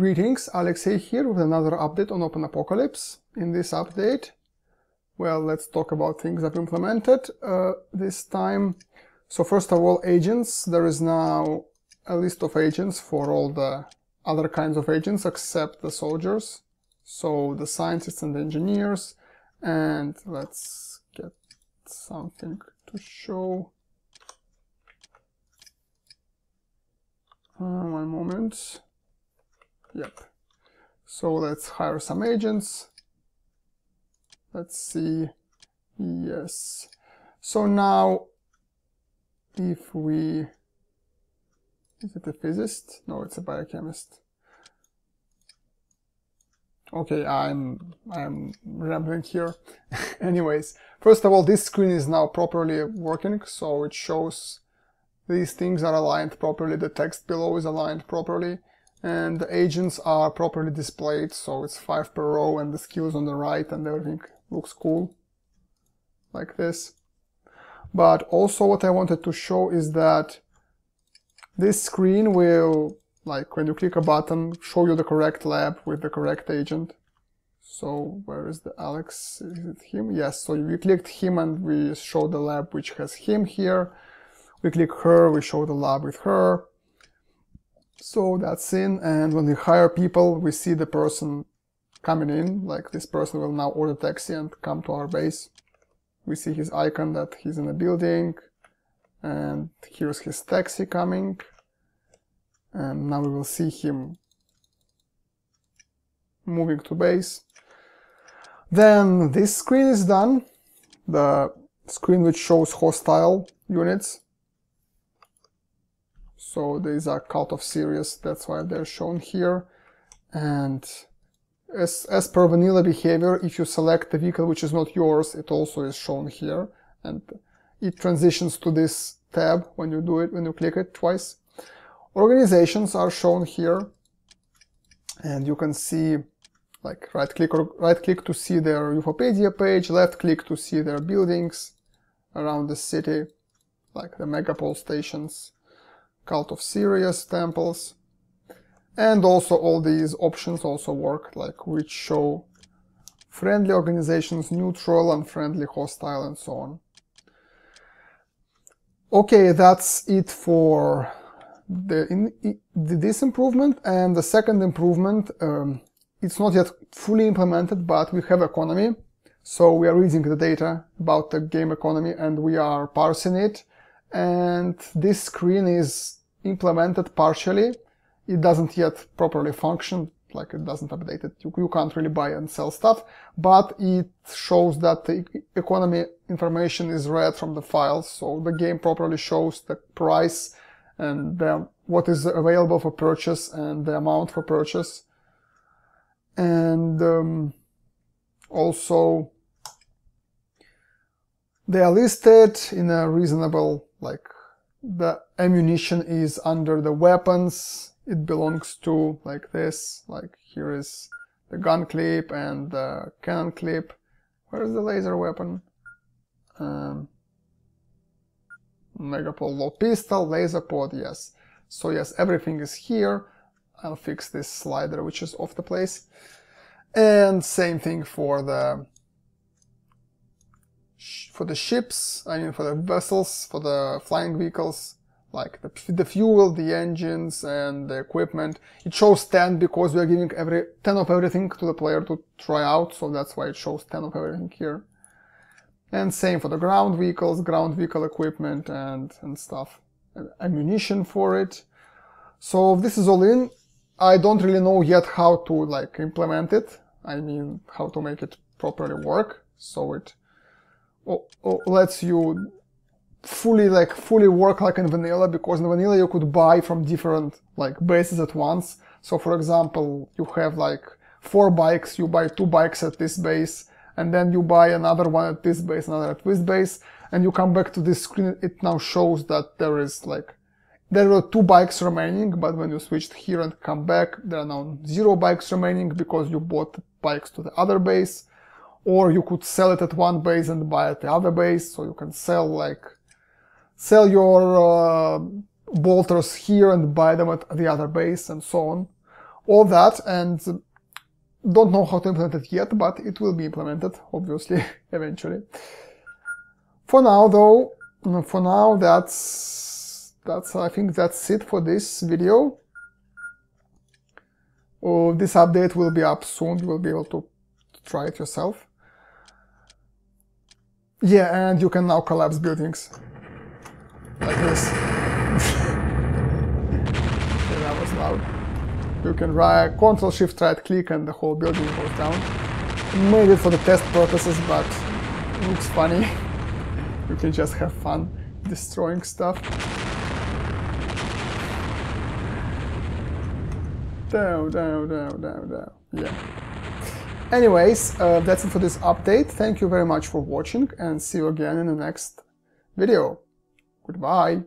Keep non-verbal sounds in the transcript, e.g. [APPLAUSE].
Greetings, Alexey here with another update on Open Apocalypse. In this update, well, let's talk about things I've implemented uh, this time. So first of all, agents. There is now a list of agents for all the other kinds of agents except the soldiers. So the scientists and the engineers. And let's get something to show. Uh, one moment. Yep. So let's hire some agents. Let's see. Yes. So now, if we, is it a physicist? No, it's a biochemist. Okay, I'm I'm rambling here. [LAUGHS] Anyways, first of all, this screen is now properly working, so it shows these things are aligned properly, the text below is aligned properly, and the agents are properly displayed so it's 5 per row and the skills on the right and everything looks cool like this. But also what I wanted to show is that this screen will like when you click a button show you the correct lab with the correct agent. So where is the Alex? Is it him? Yes so we clicked him and we show the lab which has him here. We click her we show the lab with her so that's in, and when we hire people, we see the person coming in, like this person will now order taxi and come to our base. We see his icon that he's in a building, and here's his taxi coming. And now we will see him moving to base. Then this screen is done, the screen which shows hostile units. So these are Cult of Sirius, that's why they're shown here. And as, as per vanilla behavior, if you select the vehicle which is not yours, it also is shown here. And it transitions to this tab when you do it, when you click it twice. Organizations are shown here. And you can see, like right click or right click to see their UFOpedia page, left click to see their buildings around the city, like the Megapol stations Cult of Sirius temples. And also all these options also work, like which show friendly organizations, neutral, unfriendly, hostile, and so on. Okay, that's it for the, in, this improvement. And the second improvement, um, it's not yet fully implemented, but we have economy. So we are reading the data about the game economy and we are parsing it. And this screen is implemented partially. It doesn't yet properly function, like it doesn't update it. You, you can't really buy and sell stuff, but it shows that the economy information is read from the files. So the game properly shows the price and the, what is available for purchase and the amount for purchase. And um, also they are listed in a reasonable like the ammunition is under the weapons. It belongs to like this, like here is the gun clip and the cannon clip. Where is the laser weapon? Um, Megapol Lawpistol, laser pod, yes. So yes, everything is here. I'll fix this slider which is off the place. And same thing for the for the ships, I mean for the vessels, for the flying vehicles, like the, the fuel, the engines, and the equipment. It shows 10 because we are giving every 10 of everything to the player to try out, so that's why it shows 10 of everything here. And same for the ground vehicles, ground vehicle equipment, and, and stuff. Ammunition for it. So this is all in. I don't really know yet how to like implement it. I mean, how to make it properly work. So it lets you fully like fully work like in vanilla because in vanilla you could buy from different like bases at once. So for example you have like four bikes you buy two bikes at this base and then you buy another one at this base another at this base and you come back to this screen it now shows that there is like there were two bikes remaining but when you switched here and come back there are now zero bikes remaining because you bought bikes to the other base or you could sell it at one base and buy at the other base so you can sell like sell your uh, bolters here and buy them at the other base and so on all that and don't know how to implement it yet, but it will be implemented, obviously, [LAUGHS] eventually. For now, though, for now, that's, that's, I think that's it for this video. Oh, this update will be up soon. You will be able to try it yourself. Yeah, and you can now collapse buildings. Like this. [LAUGHS] okay, that was loud. You can right, Control Shift right click and the whole building goes down. Made it for the test purposes, but looks funny. [LAUGHS] you can just have fun destroying stuff. Down, down, down, down, down. Yeah. Anyways, uh, that's it for this update. Thank you very much for watching and see you again in the next video. Goodbye.